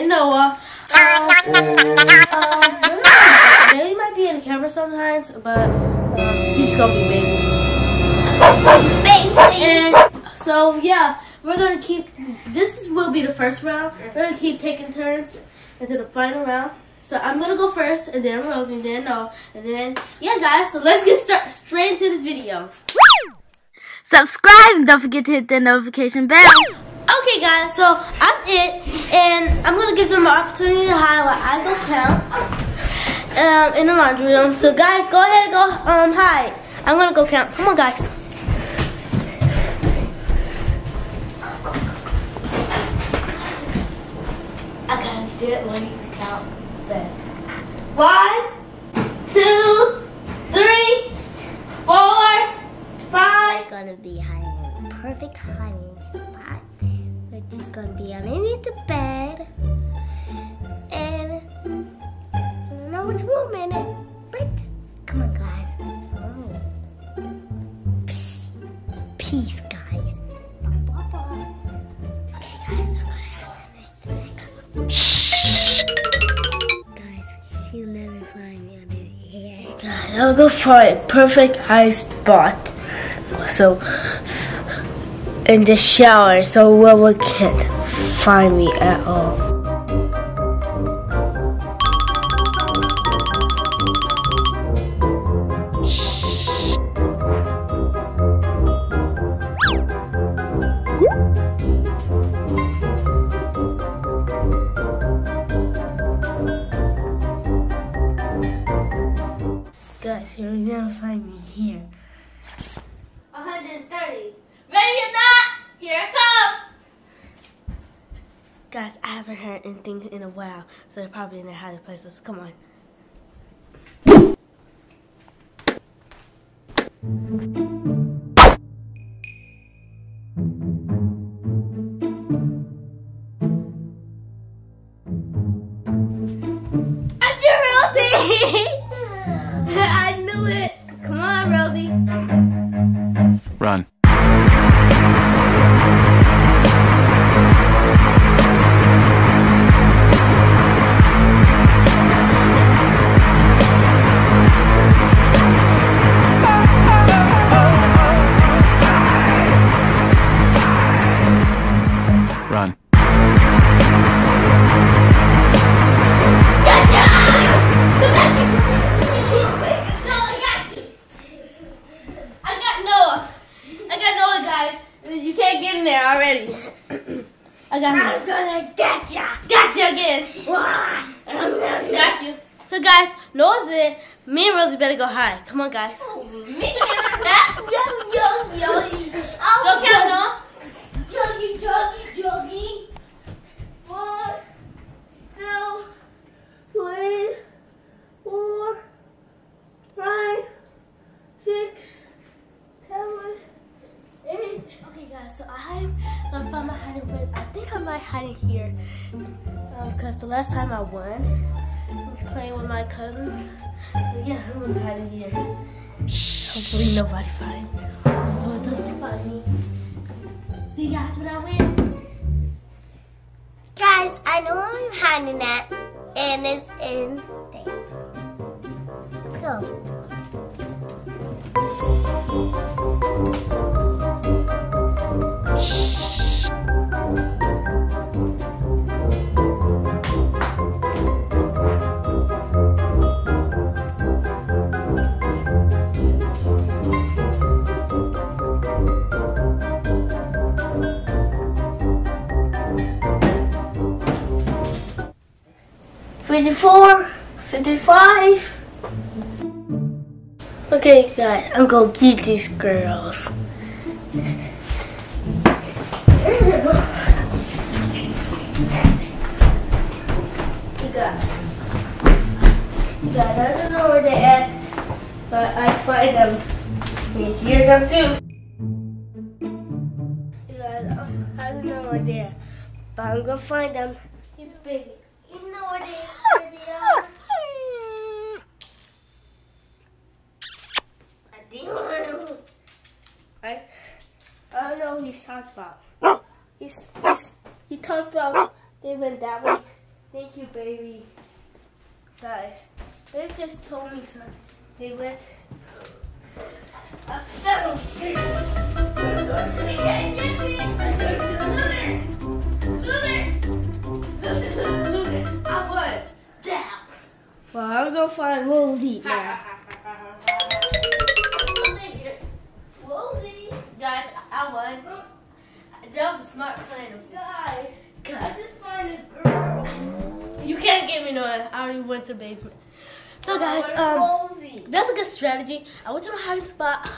and Noah. Um, Bailey might be in the camera sometimes, but um, he's gonna be Bailey. And so yeah, we're gonna keep. This will be the first round. We're gonna keep taking turns into the final round. So I'm gonna go first, and then Rosie, and then Noah, and then yeah, guys. So let's get start straight into this video. Subscribe and don't forget to hit the notification bell. Okay, guys. So I'm it, and I'm gonna give them an opportunity to hide while I go count um, in the laundry room. So guys, go ahead and go um hide. I'm gonna go count. Come on, guys. I gotta get ready to count then. One, two, three, four, five. Gonna be hiding in perfect hiding spot. We're gonna be underneath the bed. And I don't know which room in it. But come on, guys. Peace, guys. Okay, guys, I'm gonna have Shh. Guys, she'll never find me under here. God, I'll go for a perfect high spot. So, in the shower, so Willow can't find me at all. Haven't anything in a while, so they're probably in the hiding places. Come on. You can't get in there already. I got. I'm gonna get ya! Got you again. Got you. So, guys, Noah's in. Me and Rosie better go hide. Come on, guys. Oh, oh yo, yo, yo. Go count, Noah. Juggy, juggy, juggy. One, two, three, four, I hide it here. Uh, because the last time I won, I was playing with my cousins. So yeah, I'm gonna hide it here. Hopefully nobody finds me. Oh, it doesn't find me. See, guys, when I win. Guys, I know where I'm hiding at, and it's in there. Let's go. Fifty-four, fifty-five. Okay, guys, I'm gonna get these girls. You guys. You guys, I don't know where they're but I find them. And here them too. You guys, I don't know where they are. But I'm gonna find them. He's big. You know where they where they are. I I, don't know what he's talking about. He's, he's he talked about they went that way. Thank you, baby. Guys, they just told me something. They went. I fell. Well, I'm gonna find Woldy now. Guys, I won. That was a smart plan of Guys, I just find a girl. You can't get me no. I already went to the basement. So guys, um, that's a good strategy. I went to my hiding spot,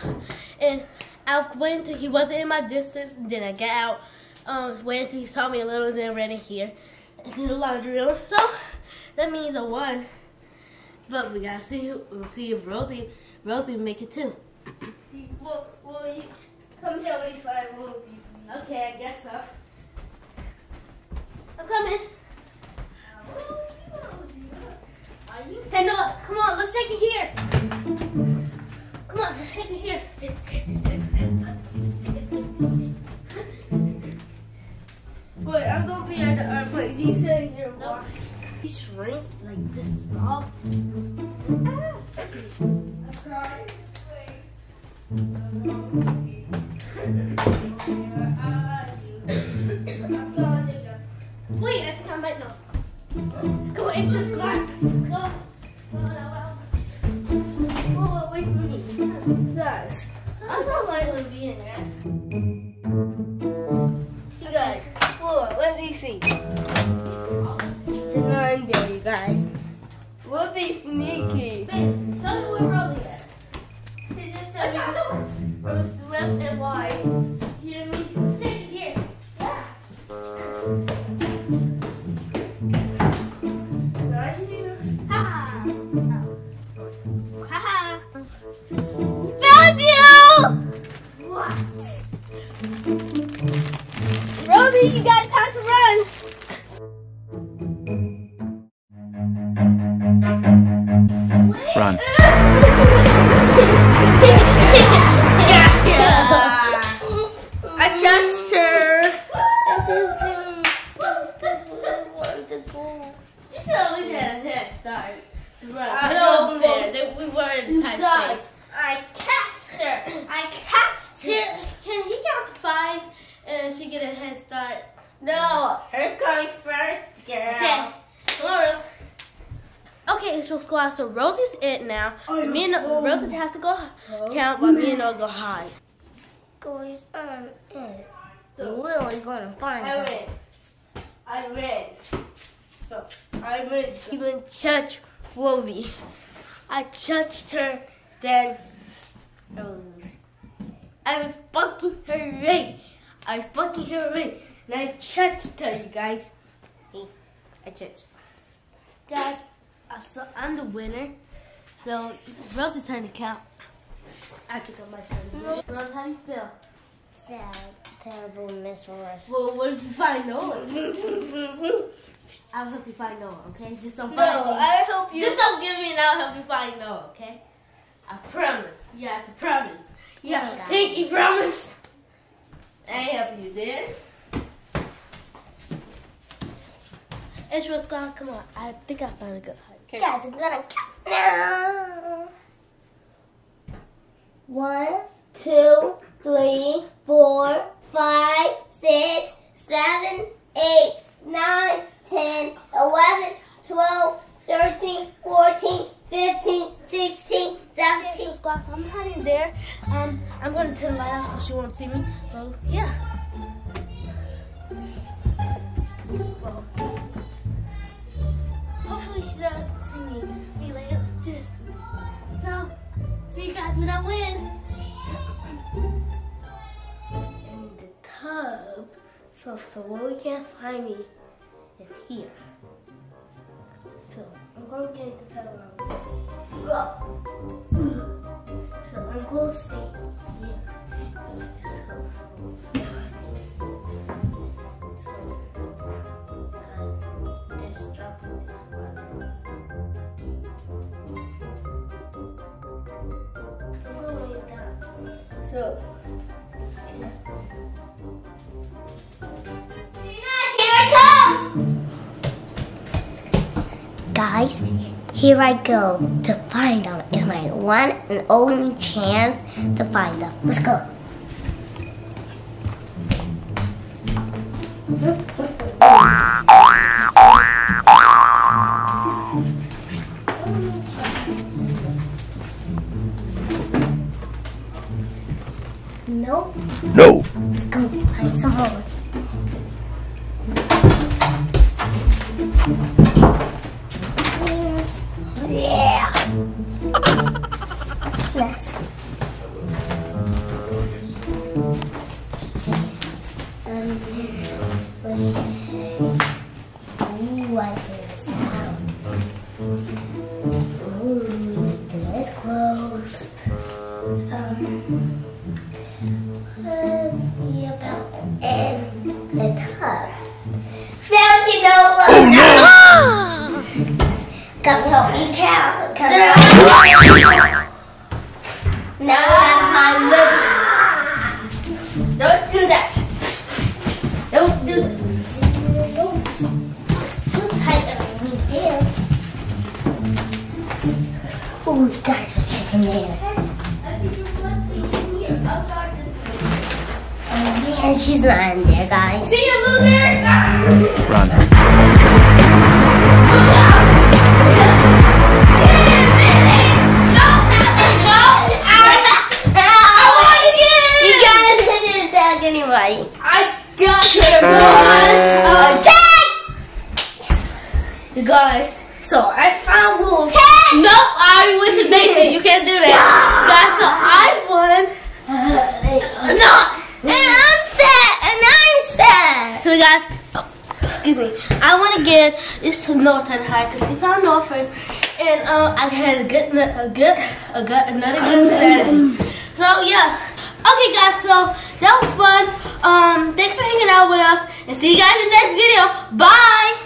and I waited until he wasn't in my distance. Then I got out, um, waited until he saw me a little, and then ran in here into the laundry room. So that means I won. But we gotta see. Who, we'll see if Rosie, Rosie make it too. Well, well, you, come help me find Rosie. Okay, I guess so. I'm coming. Are you? Hey, Noah, come on, let's check it here. Come on, let's check it here. Wait, I'm gonna be at the airplane. He said you're no. He shrink like this. Ah. I'm crying. Wait, I think I might know. Go it's just black. Go. Whoa, wait for me. Guys, I'm not liking to be in there. You guys, whoa, let me see. It's not there, you guys. We'll be sneaky. Babe, show me where Rolly at. He just said left and wide. You? Let's take it here. Yeah. Right here. Right. I Hello there. We were in tight Guys, space. I catched her. I catched her. Can he count five and she get a head start? No, hers coming first, girl. Okay, come Rose. Okay, so squad. So Rosie's it now. Oh, me and oh. Rosie have to go oh. count, but me and Noah go hide. Guys, I'm it. Lily's gonna find I her. win. I win. So I win. Even touch Wooly. I touched her, then um, I was fucking her right. I was fucking her right. And I touched her, you guys. I touched. Guys, so I'm the winner. So it's Rosie's turn to count. I took up my turn. Rose, how do you feel? Sad, terrible mistress. Well, what if you find? I'll help you find Noah, okay? Just don't No, find me. I help you. Just don't give me and I'll help you find Noah, okay? I promise. You have to promise. You have to pinky promise. I ain't helping you, did? Israel Scott, come on. I think I found a good height. Guys, I'm gonna count now. One, two, three, four, five, six, seven, eight, nine, ten, eleven, twelve, thirteen, fourteen, fifteen, sixteen, seventeen. So, I'm hiding there. Um, I'm going to turn the light off so she won't see me. So, yeah. Hopefully she doesn't see me be like. So, see you guys when I win. In the tub. So, so Willie can't find me is here. So, I'm going to get in the tub. Go. So I'm going to stay Guys, here I go to find them. It's my one and only chance to find them. Let's go. Nope. No. Let's go find some more. Ooh, guys, what's checking there? Oh man, she's not in there, guys. See you, loser! Run. No, nothing, no. You guys didn't tag anybody. I got her, guys! Uh, You guys, so I found wolves. No, I already went to basement. You can't do that. Guys, so I won. No! And I'm sad, and I'm sad. So guys, oh, excuse me. I went again. It's to Northern High because she found North first, and um, I had a good, a good, a good, another good strategy. So yeah. Okay, guys. So that was fun. Um, thanks for hanging out with us, and see you guys in the next video. Bye.